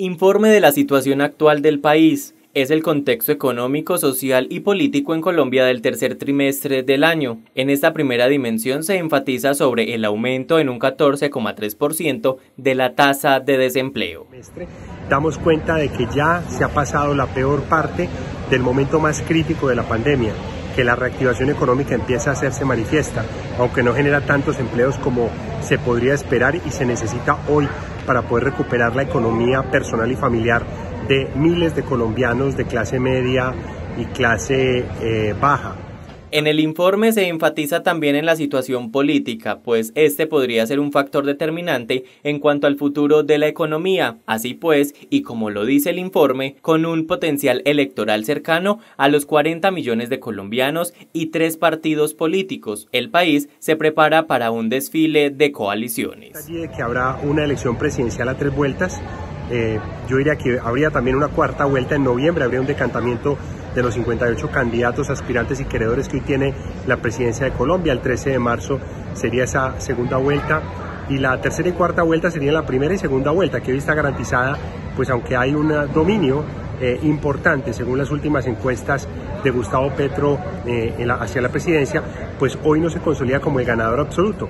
Informe de la situación actual del país. Es el contexto económico, social y político en Colombia del tercer trimestre del año. En esta primera dimensión se enfatiza sobre el aumento en un 14,3% de la tasa de desempleo. Damos cuenta de que ya se ha pasado la peor parte del momento más crítico de la pandemia que la reactivación económica empieza a hacerse manifiesta, aunque no genera tantos empleos como se podría esperar y se necesita hoy para poder recuperar la economía personal y familiar de miles de colombianos de clase media y clase eh, baja. En el informe se enfatiza también en la situación política, pues este podría ser un factor determinante en cuanto al futuro de la economía. Así pues, y como lo dice el informe, con un potencial electoral cercano a los 40 millones de colombianos y tres partidos políticos, el país se prepara para un desfile de coaliciones. que habrá una elección presidencial a tres vueltas. Eh, yo diría que habría también una cuarta vuelta en noviembre, habría un decantamiento de los 58 candidatos, aspirantes y queredores que hoy tiene la presidencia de Colombia. El 13 de marzo sería esa segunda vuelta y la tercera y cuarta vuelta serían la primera y segunda vuelta, que hoy está garantizada, pues aunque hay un dominio eh, importante según las últimas encuestas de Gustavo Petro eh, hacia la presidencia, pues hoy no se consolida como el ganador absoluto.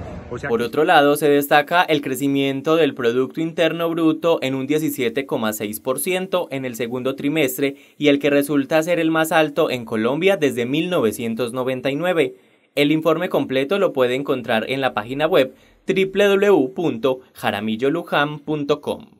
Por otro lado, se destaca el crecimiento del Producto Interno Bruto en un 17,6% en el segundo trimestre y el que resulta ser el más alto en Colombia desde 1999. El informe completo lo puede encontrar en la página web www.jaramilloluján.com.